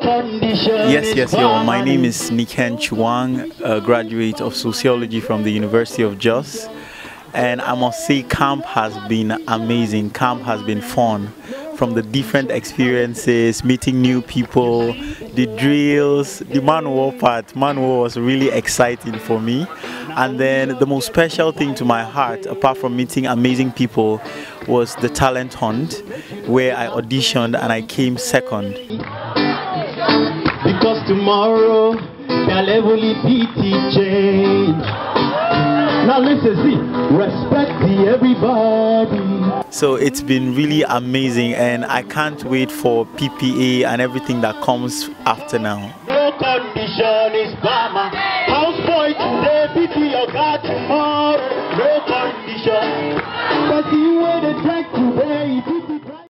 Yes, yes, yo. My name is Neken Chuwang, a graduate of sociology from the University of Jos. And I must say, camp has been amazing. Camp has been fun from the different experiences, meeting new people, the drills, the man war part. Man war was really exciting for me. And then the most special thing to my heart, apart from meeting amazing people, was the talent hunt where I auditioned and I came second. Tomorrow their level it change. Now listen, see, respect the everybody. So it's been really amazing and I can't wait for PPA and everything that comes after now. No condition is Bama.